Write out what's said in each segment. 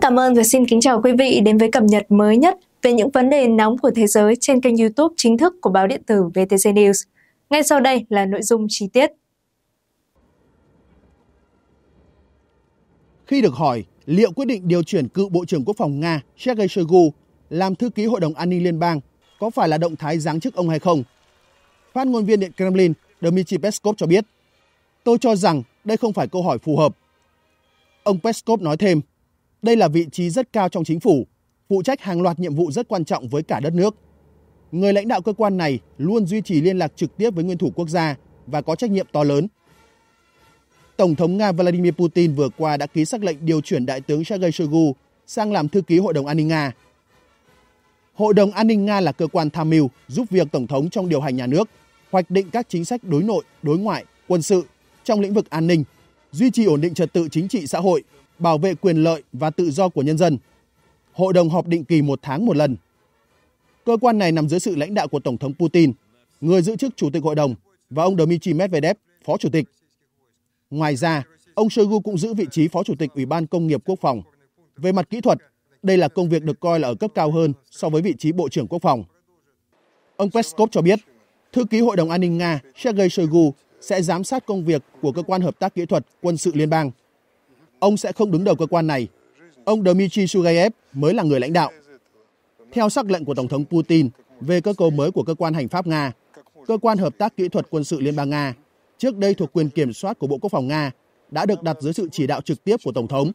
cảm ơn và xin kính chào quý vị đến với cập nhật mới nhất về những vấn đề nóng của thế giới trên kênh YouTube chính thức của báo điện tử VTC News. Ngay sau đây là nội dung chi tiết. Khi được hỏi liệu quyết định điều chuyển cựu Bộ trưởng Quốc phòng Nga Sergei Shoigu làm thư ký Hội đồng An ninh Liên bang có phải là động thái giáng chức ông hay không? Phát ngôn viên Điện Kremlin Dmitry Peskov cho biết, tôi cho rằng đây không phải câu hỏi phù hợp. Ông Peskov nói thêm, đây là vị trí rất cao trong chính phủ, phụ trách hàng loạt nhiệm vụ rất quan trọng với cả đất nước. Người lãnh đạo cơ quan này luôn duy trì liên lạc trực tiếp với nguyên thủ quốc gia và có trách nhiệm to lớn. Tổng thống Nga Vladimir Putin vừa qua đã ký sắc lệnh điều chuyển Đại tướng Sergei Shoigu sang làm thư ký Hội đồng An ninh Nga. Hội đồng An ninh Nga là cơ quan tham mưu giúp việc Tổng thống trong điều hành nhà nước, hoạch định các chính sách đối nội, đối ngoại, quân sự trong lĩnh vực an ninh, duy trì ổn định trật tự chính trị xã hội, bảo vệ quyền lợi và tự do của nhân dân. Hội đồng họp định kỳ một tháng một lần. Cơ quan này nằm dưới sự lãnh đạo của Tổng thống Putin, người giữ chức Chủ tịch Hội đồng, và ông Dmitry Medvedev, Phó Chủ tịch. Ngoài ra, ông Shoigu cũng giữ vị trí Phó Chủ tịch Ủy ban Công nghiệp Quốc phòng. Về mặt kỹ thuật, đây là công việc được coi là ở cấp cao hơn so với vị trí Bộ trưởng Quốc phòng. Ông Peskov cho biết, thư ký Hội đồng An ninh Nga Sergei Shoigu sẽ giám sát công việc của Cơ quan Hợp tác Kỹ thuật Quân sự Liên bang. Ông sẽ không đứng đầu cơ quan này. Ông Dmitry Sugayev mới là người lãnh đạo. Theo sắc lệnh của Tổng thống Putin về cơ cấu mới của Cơ quan Hành pháp Nga, Cơ quan Hợp tác Kỹ thuật Quân sự Liên bang Nga, trước đây thuộc quyền kiểm soát của Bộ Quốc phòng Nga, đã được đặt dưới sự chỉ đạo trực tiếp của Tổng thống.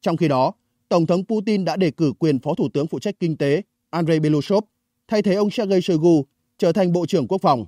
Trong khi đó, Tổng thống Putin đã đề cử quyền Phó Thủ tướng phụ trách kinh tế Andrei Belousov thay thế ông Sergei Shoigu trở thành Bộ trưởng Quốc phòng.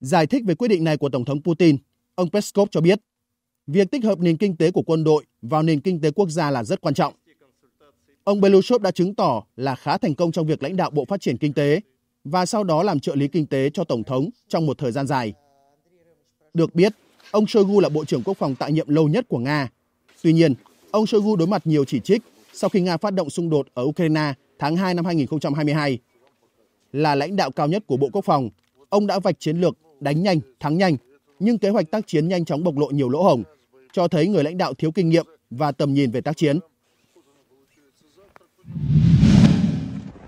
Giải thích về quyết định này của Tổng thống Putin, ông Peskov cho biết, việc tích hợp nền kinh tế của quân đội vào nền kinh tế quốc gia là rất quan trọng. Ông Belousov đã chứng tỏ là khá thành công trong việc lãnh đạo Bộ Phát triển Kinh tế và sau đó làm trợ lý kinh tế cho Tổng thống trong một thời gian dài. Được biết, ông Shoigu là Bộ trưởng Quốc phòng tại nhiệm lâu nhất của Nga. Tuy nhiên, ông Shoigu đối mặt nhiều chỉ trích sau khi Nga phát động xung đột ở Ukraine tháng 2 năm 2022. Là lãnh đạo cao nhất của Bộ Quốc phòng, ông đã vạch chiến lược đánh nhanh, thắng nhanh, nhưng kế hoạch tác chiến nhanh chóng bộc lộ nhiều lỗ hổng, cho thấy người lãnh đạo thiếu kinh nghiệm và tầm nhìn về tác chiến.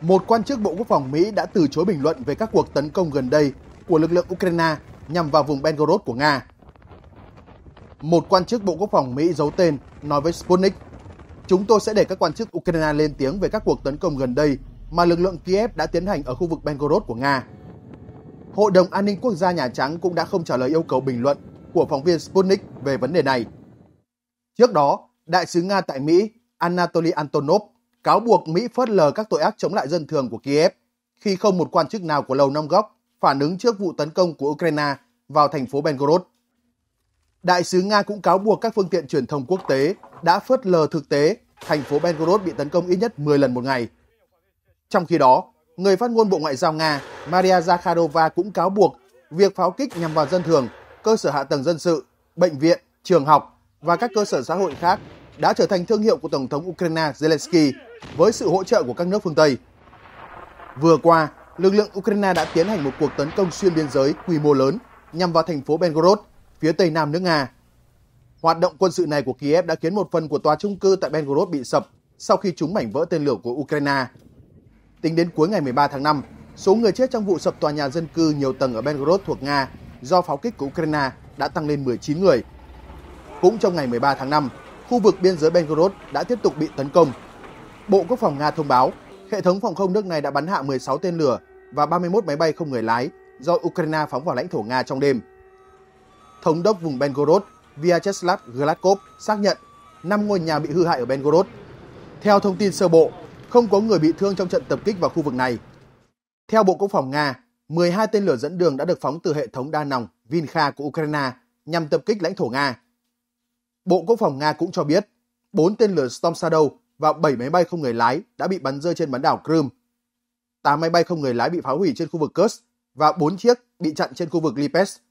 Một quan chức Bộ Quốc phòng Mỹ đã từ chối bình luận về các cuộc tấn công gần đây của lực lượng Ukraine nhằm vào vùng Belgorod của Nga. Một quan chức Bộ Quốc phòng Mỹ giấu tên nói với Sputnik, chúng tôi sẽ để các quan chức Ukraine lên tiếng về các cuộc tấn công gần đây mà lực lượng Kiev đã tiến hành ở khu vực Belgorod của Nga. Hội đồng An ninh Quốc gia Nhà Trắng cũng đã không trả lời yêu cầu bình luận của phóng viên Sputnik về vấn đề này. Trước đó, Đại sứ Nga tại Mỹ Anatoly Antonov cáo buộc Mỹ phớt lờ các tội ác chống lại dân thường của Kiev khi không một quan chức nào của Lầu Năm Góc phản ứng trước vụ tấn công của Ukraine vào thành phố Belgorod. Đại sứ Nga cũng cáo buộc các phương tiện truyền thông quốc tế đã phớt lờ thực tế thành phố Belgorod bị tấn công ít nhất 10 lần một ngày. Trong khi đó, người phát ngôn Bộ Ngoại giao Nga Maria Zakharova cũng cáo buộc việc pháo kích nhằm vào dân thường, cơ sở hạ tầng dân sự, bệnh viện, trường học và các cơ sở xã hội khác đã trở thành thương hiệu của Tổng thống Ukraine Zelensky với sự hỗ trợ của các nước phương Tây. Vừa qua, lực lượng Ukraine đã tiến hành một cuộc tấn công xuyên biên giới quy mô lớn nhằm vào thành phố Belgorod, phía tây nam nước Nga. Hoạt động quân sự này của Kiev đã khiến một phần của tòa trung cư tại Belgorod bị sập sau khi chúng mảnh vỡ tên lửa của Ukraine. Tính đến cuối ngày 13 tháng 5, số người chết trong vụ sập tòa nhà dân cư nhiều tầng ở Belgorod thuộc Nga do pháo kích của Ukraine đã tăng lên 19 người. Cũng trong ngày 13 tháng 5, khu vực biên giới Belgorod đã tiếp tục bị tấn công. Bộ Quốc phòng Nga thông báo hệ thống phòng không nước này đã bắn hạ 16 tên lửa và 31 máy bay không người lái do Ukraine phóng vào lãnh thổ Nga trong đêm. Thống đốc vùng Belgorod Vyacheslav Gladkov xác nhận 5 ngôi nhà bị hư hại ở Belgorod. Theo thông tin sơ bộ, không có người bị thương trong trận tập kích vào khu vực này. Theo Bộ Quốc phòng Nga, 12 tên lửa dẫn đường đã được phóng từ hệ thống đa nòng Vinkha của Ukraine nhằm tập kích lãnh thổ Nga. Bộ Quốc phòng Nga cũng cho biết 4 tên lửa Storm Shadow và 7 máy bay không người lái đã bị bắn rơi trên bán đảo Crimea. 8 máy bay không người lái bị phá hủy trên khu vực Kursk và 4 chiếc bị chặn trên khu vực Lipetsk.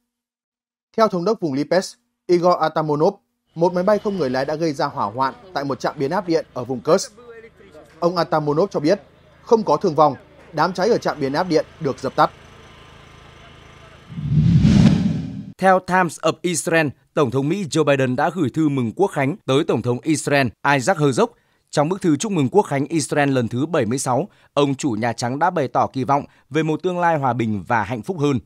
Theo thống đốc vùng Lipetsk, Igor Atamonov, một máy bay không người lái đã gây ra hỏa hoạn tại một trạm biến áp điện ở vùng Kursk. Ông Atamonov cho biết không có thương vong, đám cháy ở trạm biến áp điện được dập tắt. Theo Times of Israel, Tổng thống Mỹ Joe Biden đã gửi thư mừng quốc khánh tới Tổng thống Israel Isaac Herzog Trong bức thư chúc mừng Quốc khánh Israel lần thứ 76, ông chủ Nhà Trắng đã bày tỏ kỳ vọng về một tương lai hòa bình và hạnh phúc hơn.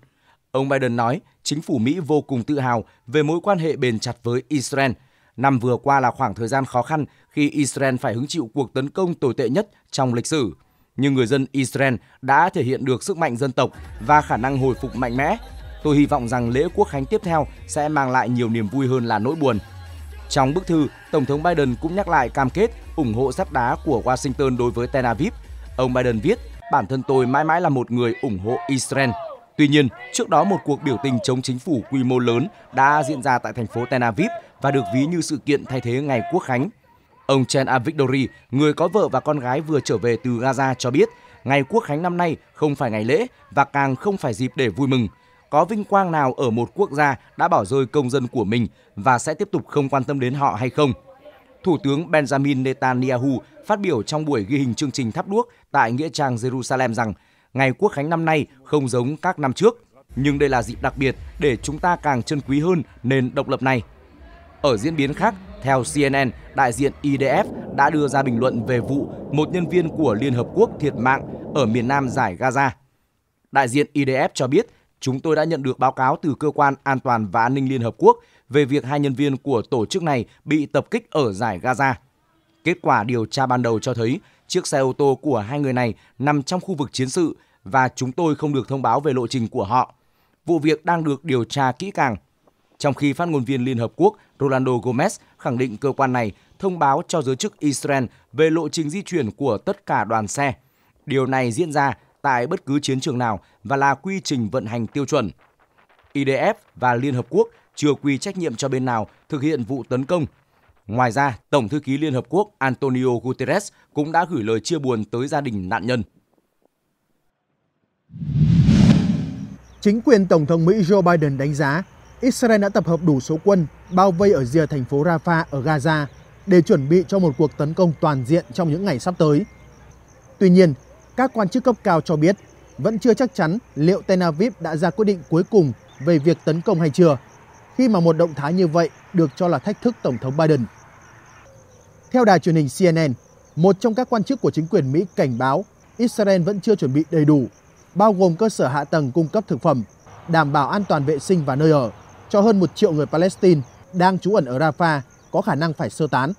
Ông Biden nói chính phủ Mỹ vô cùng tự hào về mối quan hệ bền chặt với Israel. Năm vừa qua là khoảng thời gian khó khăn khi Israel phải hứng chịu cuộc tấn công tồi tệ nhất trong lịch sử. Nhưng người dân Israel đã thể hiện được sức mạnh dân tộc và khả năng hồi phục mạnh mẽ. Tôi hy vọng rằng lễ quốc khánh tiếp theo sẽ mang lại nhiều niềm vui hơn là nỗi buồn. Trong bức thư, Tổng thống Biden cũng nhắc lại cam kết ủng hộ sắt đá của Washington đối với Tel Aviv. Ông Biden viết, bản thân tôi mãi mãi là một người ủng hộ Israel. Tuy nhiên, trước đó một cuộc biểu tình chống chính phủ quy mô lớn đã diễn ra tại thành phố Tel Aviv và được ví như sự kiện thay thế ngày quốc khánh. Ông Chen Avigdori, người có vợ và con gái vừa trở về từ Gaza cho biết, ngày quốc khánh năm nay không phải ngày lễ và càng không phải dịp để vui mừng. Có vinh quang nào ở một quốc gia đã bỏ rơi công dân của mình và sẽ tiếp tục không quan tâm đến họ hay không? Thủ tướng Benjamin Netanyahu phát biểu trong buổi ghi hình chương trình thắp đuốc tại Nghĩa trang Jerusalem rằng ngày quốc khánh năm nay không giống các năm trước, nhưng đây là dịp đặc biệt để chúng ta càng trân quý hơn nền độc lập này. Ở diễn biến khác, theo CNN, đại diện IDF đã đưa ra bình luận về vụ một nhân viên của Liên Hợp Quốc thiệt mạng ở miền nam giải Gaza. Đại diện IDF cho biết, chúng tôi đã nhận được báo cáo từ Cơ quan An toàn và An ninh Liên Hợp Quốc về việc hai nhân viên của tổ chức này bị tập kích ở giải Gaza. Kết quả điều tra ban đầu cho thấy chiếc xe ô tô của hai người này nằm trong khu vực chiến sự và chúng tôi không được thông báo về lộ trình của họ. Vụ việc đang được điều tra kỹ càng. Trong khi phát ngôn viên Liên Hợp Quốc Rolando Gomez khẳng định cơ quan này thông báo cho giới chức Israel về lộ trình di chuyển của tất cả đoàn xe. Điều này diễn ra tại bất cứ chiến trường nào và là quy trình vận hành tiêu chuẩn. IDF và Liên Hợp Quốc chưa quy trách nhiệm cho bên nào thực hiện vụ tấn công. Ngoài ra, Tổng thư ký Liên Hợp Quốc Antonio Guterres cũng đã gửi lời chia buồn tới gia đình nạn nhân. Chính quyền Tổng thống Mỹ Joe Biden đánh giá Israel đã tập hợp đủ số quân bao vây ở rìa thành phố Rafah ở Gaza để chuẩn bị cho một cuộc tấn công toàn diện trong những ngày sắp tới. Tuy nhiên, các quan chức cấp cao cho biết vẫn chưa chắc chắn liệu Tel Aviv đã ra quyết định cuối cùng về việc tấn công hay chưa, khi mà một động thái như vậy được cho là thách thức Tổng thống Biden. Theo đài truyền hình CNN, một trong các quan chức của chính quyền Mỹ cảnh báo Israel vẫn chưa chuẩn bị đầy đủ, bao gồm cơ sở hạ tầng cung cấp thực phẩm, đảm bảo an toàn vệ sinh và nơi ở cho hơn một triệu người Palestine đang trú ẩn ở Rafah có khả năng phải sơ tán.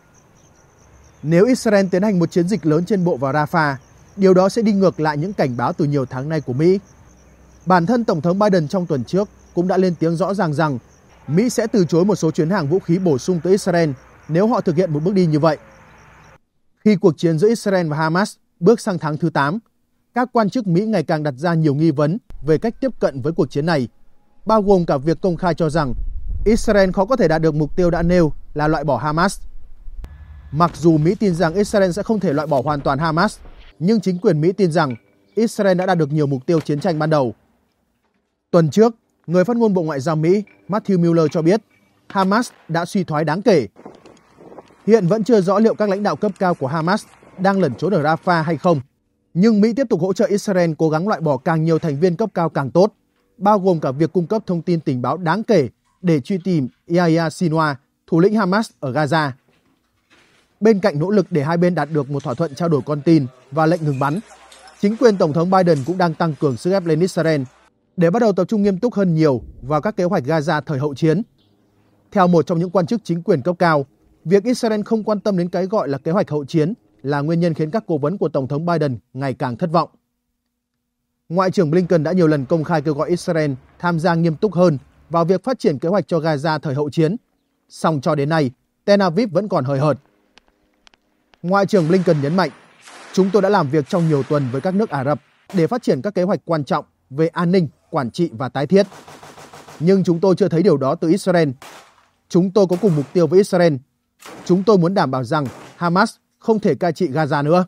Nếu Israel tiến hành một chiến dịch lớn trên bộ vào Rafah, điều đó sẽ đi ngược lại những cảnh báo từ nhiều tháng nay của Mỹ. Bản thân Tổng thống Biden trong tuần trước cũng đã lên tiếng rõ ràng rằng Mỹ sẽ từ chối một số chuyến hàng vũ khí bổ sung tới Israel nếu họ thực hiện một bước đi như vậy. Khi cuộc chiến giữa Israel và Hamas bước sang tháng thứ 8, các quan chức Mỹ ngày càng đặt ra nhiều nghi vấn về cách tiếp cận với cuộc chiến này, bao gồm cả việc công khai cho rằng Israel khó có thể đạt được mục tiêu đã nêu là loại bỏ Hamas. Mặc dù Mỹ tin rằng Israel sẽ không thể loại bỏ hoàn toàn Hamas, nhưng chính quyền Mỹ tin rằng Israel đã đạt được nhiều mục tiêu chiến tranh ban đầu. Tuần trước, người phát ngôn Bộ Ngoại giao Mỹ Matthew Miller cho biết Hamas đã suy thoái đáng kể. Hiện vẫn chưa rõ liệu các lãnh đạo cấp cao của Hamas đang lẩn trốn ở Rafah hay không, nhưng Mỹ tiếp tục hỗ trợ Israel cố gắng loại bỏ càng nhiều thành viên cấp cao càng tốt, bao gồm cả việc cung cấp thông tin tình báo đáng kể để truy tìm Yahya Sinwar, thủ lĩnh Hamas ở Gaza. Bên cạnh nỗ lực để hai bên đạt được một thỏa thuận trao đổi con tin và lệnh ngừng bắn, chính quyền Tổng thống Biden cũng đang tăng cường sức ép lên Israel để bắt đầu tập trung nghiêm túc hơn nhiều vào các kế hoạch Gaza thời hậu chiến. Theo một trong những quan chức chính quyền cấp cao, việc Israel không quan tâm đến cái gọi là kế hoạch hậu chiến là nguyên nhân khiến các cố vấn của Tổng thống Biden ngày càng thất vọng. Ngoại trưởng Blinken đã nhiều lần công khai kêu gọi Israel tham gia nghiêm túc hơn vào việc phát triển kế hoạch cho Gaza thời hậu chiến. Song cho đến nay, Tel Aviv vẫn còn hời hợt. Ngoại trưởng Blinken nhấn mạnh, chúng tôi đã làm việc trong nhiều tuần với các nước Ả Rập để phát triển các kế hoạch quan trọng về an ninh, quản trị và tái thiết. Nhưng chúng tôi chưa thấy điều đó từ Israel. Chúng tôi có cùng mục tiêu với Israel. Chúng tôi muốn đảm bảo rằng Hamas không thể cai trị Gaza nữa.